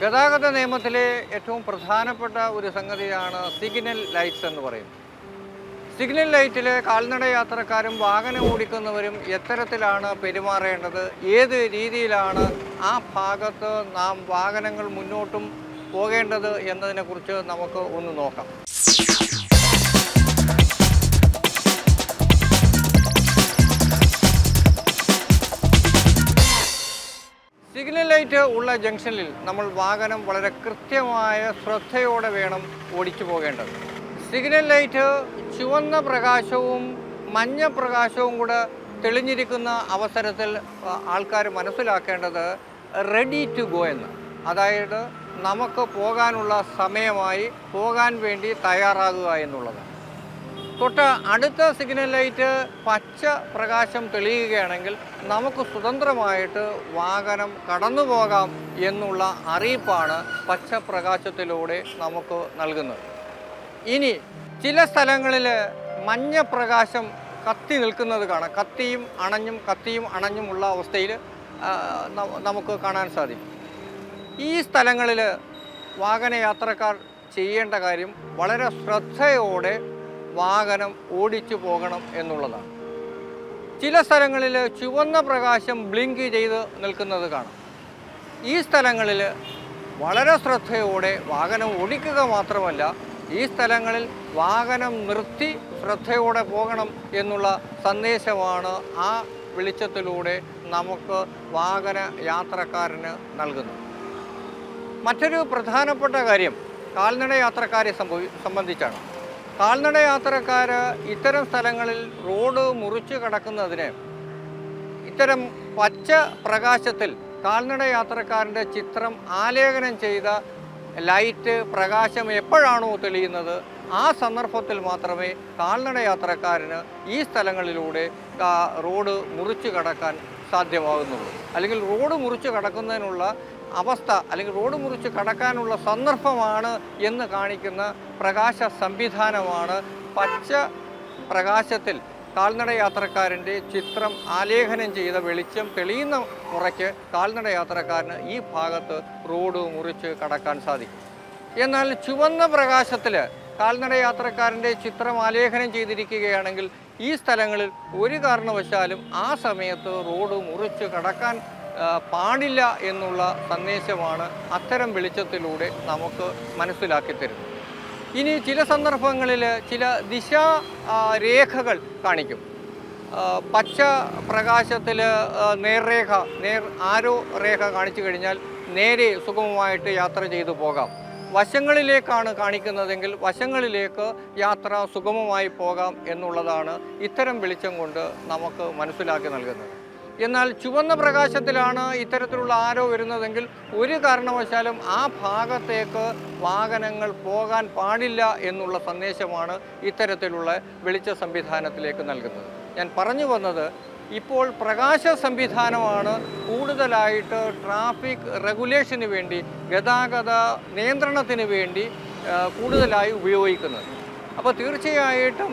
ഗതാഗത നിയമത്തിലെ ഏറ്റവും പ്രധാനപ്പെട്ട ഒരു സംഗതിയാണ് സിഗ്നൽ ലൈറ്റ്സ് എന്ന് പറയുന്നത്. സിഗ്നൽ ലൈറ്റിൽ കാൽനട യാത്രക്കാരും വാഹനം ഓടിക്കുന്നവരും എത്തരത്തിലാണ് പെരുമാറേണ്ടത്? ഏത് രീതിയിലാണ് ആ ഭാഗത്ത് നാം വാഹനങ്ങൾ മുന്നോട്ടും പോകേണ്ടത് എന്നതിനെക്കുറിച്ച് നമുക്ക് ഒന്ന് നോക്കാം. ലൈറ്റ് ഉള്ള ജംഗ്ഷനിൽ നമ്മൾ വാഹനം വളരെ കൃത്യമായ ശ്രദ്ധയോടെ വേണം ഓടിച്ചു പോകേണ്ടത്. സിഗ്നൽ ലൈറ്റ് ചുവന്ന പ്രകാശവും മഞ്ഞ പ്രകാശവും കൂടെ തെളിഞ്ഞിരിക്കുന്ന അവസരത്തിൽ ആൾക്കാർ മനസ്സിലാക്കേണ്ടത് റെഡി ടു ഗോ എന്ന്. അതായത് നമുക്ക് പോകാനുള്ള സമയമായി പോകാൻ വേണ്ടി തയ്യാറാകുക എന്നുള്ളതാണ്. തൊട്ട് അടുത്ത സിഗ്നൽ ലൈറ്റ് പച്ച പ്രകാശം തെളിയുകയാണെങ്കിൽ നമുക്ക് സ്വതന്ത്രമായിട്ട് വാഹനം കടന്നു പോകാം എന്നുള്ള അറിയിപ്പാണ് പച്ച പ്രകാശത്തിലൂടെ നമുക്ക് നൽകുന്നത്. ഇനി ചില സ്ഥലങ്ങളിൽ മഞ്ഞ പ്രകാശം കത്തി നിൽക്കുന്നത് കാണാം. കത്തിയും അണഞ്ഞും കത്തിയും അണഞ്ഞുമുള്ള അവസ്ഥയിൽ നമുക്ക് കാണാൻ സാധിക്കും. ഈ സ്ഥലങ്ങളിൽ വാഹനയാത്രക്കാർ ചെയ്യേണ്ട കാര്യം വളരെ ശ്രദ്ധയോടെ വാഹനം ഓടിച്ചു പോകണം എന്നുള്ളതാണ്. ചില സ്ഥലങ്ങളിൽ ചുവന്ന പ്രകാശം ബ്ലിങ്ക് ചെയ്ത് നിൽക്കുന്നത് കാണാം. ഈ സ്ഥലങ്ങളിൽ വളരെ ശ്രദ്ധയോടെ വാഹനം ഓടിക്കുക മാത്രമല്ല ഈ സ്ഥലങ്ങളിൽ വാഹനം നിർത്തി ശ്രദ്ധയോടെ പോകണം എന്നുള്ള സന്ദേശമാണ് ആ വെളിച്ചത്തിലൂടെ നമുക്ക് വാഹന യാത്രക്കാരന് നൽകുന്നത്. മറ്റൊരു പ്രധാനപ്പെട്ട കാര്യം കാൽനട യാത്രക്കാരെ സംഭവി സംബന്ധിച്ചാണ്. കാൽനട യാത്രക്കാർ ഇത്തരം സ്ഥലങ്ങളിൽ റോഡ് മുറിച്ച് കടക്കുന്നതിന് ഇത്തരം പച്ച പ്രകാശത്തിൽ കാൽനട യാത്രക്കാരന്റെ ചിത്രം ആലേഖനം ചെയ്ത ലൈറ്റ് പ്രകാശം എപ്പോഴാണോ തെളിയുന്നത് ആ സന്ദർഭത്തിൽ മാത്രമേ കാൽനട യാത്രക്കാരന് ഈ സ്ഥലങ്ങളിലൂടെ റോഡ് മുറിച്ച് കടക്കാൻ സാധ്യമാകുന്നുള്ളൂ. അല്ലെങ്കിൽ റോഡ് മുറിച്ച് കടക്കുന്നതിനുള്ള അവസ്ഥ അല്ലെങ്കിൽ റോഡ് മുറിച്ച് കടക്കാനുള്ള സന്ദർഭമാണ് എന്ന് കാണിക്കുന്ന പ്രകാശ സംവിധാനമാണ് പച്ച പ്രകാശത്തിൽ കാൽനട യാത്രക്കാരന്റെ ചിത്രം ആലേഖനം ചെയ്ത വെളിച്ചം തെളിയുന്ന മുറയ്ക്ക് കാൽനട യാത്രക്കാരന് ഈ ഭാഗത്ത് റോഡ് മുറിച്ച് കടക്കാൻ സാധിക്കും. എന്നാൽ ചുവന്ന പ്രകാശത്തിൽ കാൽനട യാത്രക്കാരന്റെ ചിത്രം ആലേഖനം ചെയ്തിരിക്കുകയാണെങ്കിൽ ഈ സ്ഥലങ്ങളിൽ ഒരു കാരണവശാലും ആ സമയത്ത് റോഡ് മുറിച്ച് കടക്കാൻ പാടില്ല എന്നുള്ള സന്ദേശമാണ് അത്തരം വെളിച്ചത്തിലൂടെ നമുക്ക് മനസ്സിലാക്കി തരുന്നത്. ഇനി ചില സന്ദർഭങ്ങളിൽ ചില ദിശാ രേഖകൾ കാണിക്കും. പച്ച പ്രകാശത്തിൽ നേർരേഖ നേർ ആരോ രേഖ കാണിച്ചു കഴിഞ്ഞാൽ നേരെ സുഗമമായിട്ട് യാത്ര ചെയ്തു പോകാം. വശങ്ങളിലേക്കാണ് കാണിക്കുന്നതെങ്കിൽ വശങ്ങളിലേക്ക് യാത്ര സുഗമമായി പോകാം എന്നുള്ളതാണ് ഇത്തരം വെളിച്ചം കൊണ്ട് നമുക്ക് മനസ്സിലാക്കി നൽകുന്നത്. എന്നാൽ ചുവന്ന പ്രകാശത്തിലാണ് ഇത്തരത്തിലുള്ള ആരോ വരുന്നതെങ്കിൽ ഒരു കാരണവശാലും ആ ഭാഗത്തേക്ക് വാഹനങ്ങൾ പോകാൻ പാടില്ല എന്നുള്ള സന്ദേശമാണ് ഇത്തരത്തിലുള്ള വെളിച്ച സംവിധാനത്തിലേക്ക് നൽകുന്നത്. ഞാൻ പറഞ്ഞു വന്നത് ഇപ്പോൾ പ്രകാശ സംവിധാനമാണ് കൂടുതലായിട്ട് ട്രാഫിക് റെഗുലേഷന് വേണ്ടി ഗതാഗത നിയന്ത്രണത്തിന് വേണ്ടി കൂടുതലായി ഉപയോഗിക്കുന്നത്. അപ്പോൾ തീർച്ചയായിട്ടും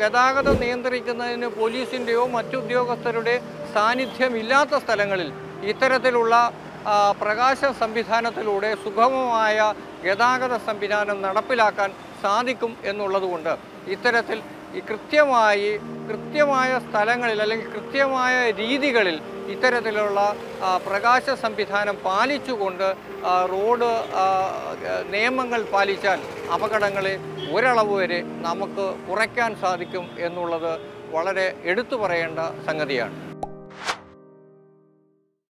ഗതാഗതം നിയന്ത്രിക്കുന്നതിന് പോലീസിന്റെയോ മറ്റു ഉദ്യോഗസ്ഥരുടെ സാന്നിധ്യമില്ലാത്ത സ്ഥലങ്ങളിൽ ഇത്തരത്തിലുള്ള പ്രകാശ സംവിധാനത്തിലൂടെ സുഗമമായ ഗതാഗത സംവിധാനം നടപ്പിലാക്കാൻ സാധിക്കും എന്നുള്ളതുകൊണ്ട് ഇത്തരത്തിൽ കൃത്യമായി കൃത്യമായ സ്ഥലങ്ങളിൽ അല്ലെങ്കിൽ കൃത്യമായ രീതികളിൽ ഇത്തരത്തിലുള്ള പ്രകാശ സംവിധാനം പാലിച്ചുകൊണ്ട് റോഡ് നിയമങ്ങൾ പാലിച്ചാൽ അപകടങ്ങളെ ഒരളവ് വരെ നമുക്ക് കുറയ്ക്കാൻ സാധിക്കും എന്നുള്ളത് വളരെ എടുത്തു പറയേണ്ട സംഗതിയാണ്.